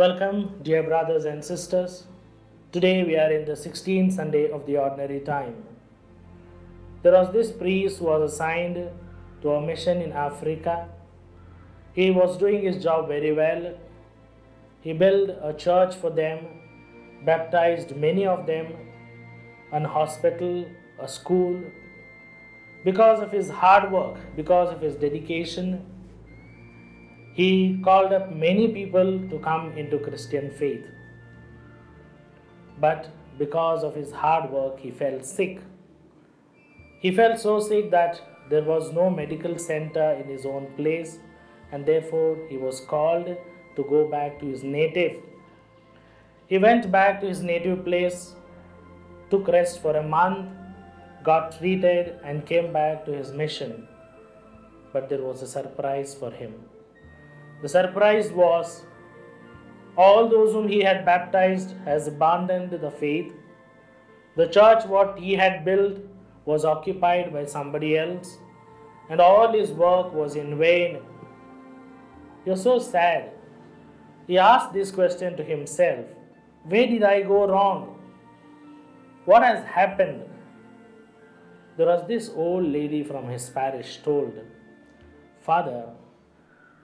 Welcome, dear brothers and sisters. Today we are in the 16th Sunday of the ordinary time. There was this priest who was assigned to a mission in Africa. He was doing his job very well. He built a church for them, baptized many of them, an hospital, a school. Because of his hard work, because of his dedication, he called up many people to come into Christian faith. But because of his hard work, he fell sick. He felt so sick that there was no medical center in his own place, and therefore he was called to go back to his native. He went back to his native place, took rest for a month, got treated, and came back to his mission. But there was a surprise for him. The surprise was all those whom he had baptized has abandoned the faith. The church what he had built was occupied by somebody else, and all his work was in vain. He was so sad. He asked this question to himself Where did I go wrong? What has happened? There was this old lady from his parish told, Father,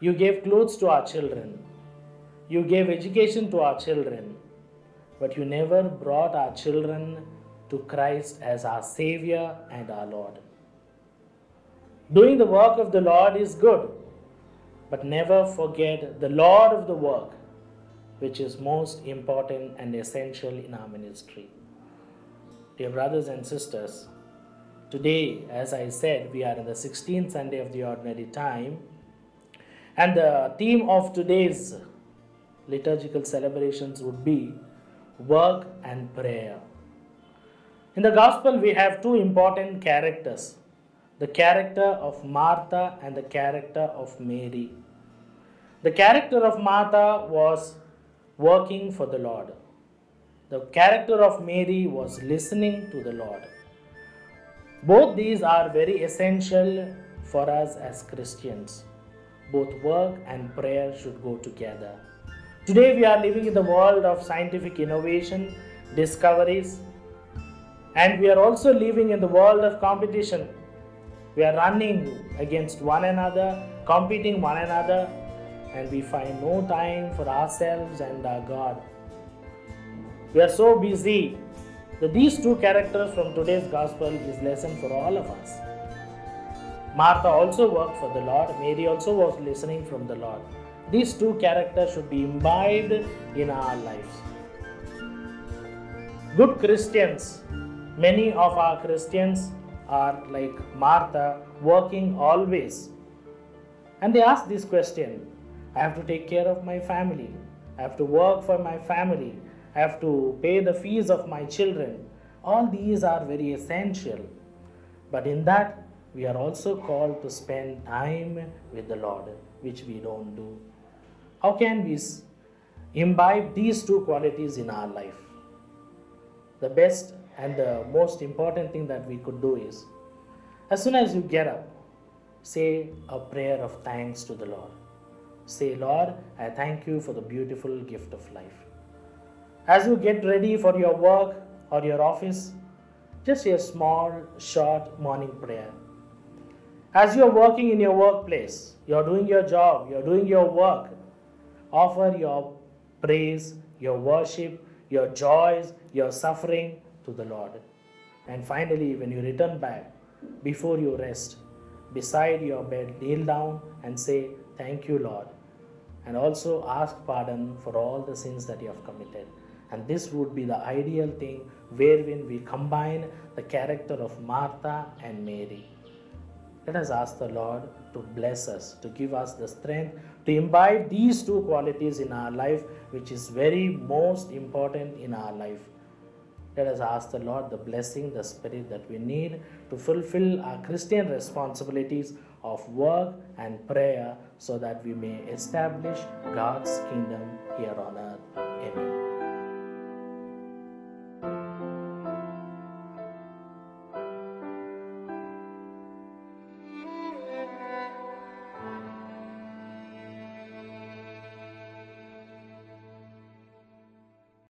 you gave clothes to our children, you gave education to our children, but you never brought our children to Christ as our Savior and our Lord. Doing the work of the Lord is good, but never forget the Lord of the work, which is most important and essential in our ministry. Dear brothers and sisters, today, as I said, we are in the 16th Sunday of the Ordinary Time, and the theme of today's liturgical celebrations would be work and prayer. In the Gospel, we have two important characters the character of Martha and the character of Mary. The character of Martha was working for the Lord, the character of Mary was listening to the Lord. Both these are very essential for us as Christians. Both work and prayer should go together. Today, we are living in the world of scientific innovation, discoveries, and we are also living in the world of competition. We are running against one another, competing one another, and we find no time for ourselves and our God. We are so busy that these two characters from today's gospel is lesson for all of us. Martha also worked for the Lord, Mary also was listening from the Lord. These two characters should be imbibed in our lives. Good Christians, many of our Christians are like Martha, working always. And they ask this question I have to take care of my family, I have to work for my family, I have to pay the fees of my children. All these are very essential. But in that, we are also called to spend time with the Lord, which we don't do. How can we imbibe these two qualities in our life? The best and the most important thing that we could do is as soon as you get up, say a prayer of thanks to the Lord. Say, Lord, I thank you for the beautiful gift of life. As you get ready for your work or your office, just a small, short morning prayer. As you're working in your workplace, you're doing your job, you're doing your work, offer your praise, your worship, your joys, your suffering to the Lord. And finally, when you return back, before you rest, beside your bed, kneel down and say, Thank you, Lord. And also ask pardon for all the sins that you have committed. And this would be the ideal thing wherein we combine the character of Martha and Mary. Let us ask the Lord to bless us, to give us the strength to imbibe these two qualities in our life, which is very most important in our life. Let us ask the Lord the blessing, the spirit that we need to fulfill our Christian responsibilities of work and prayer so that we may establish God's kingdom here on earth. Amen.